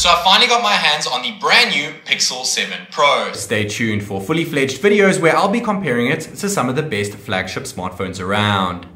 So I finally got my hands on the brand new Pixel 7 Pro. Stay tuned for fully fledged videos where I'll be comparing it to some of the best flagship smartphones around.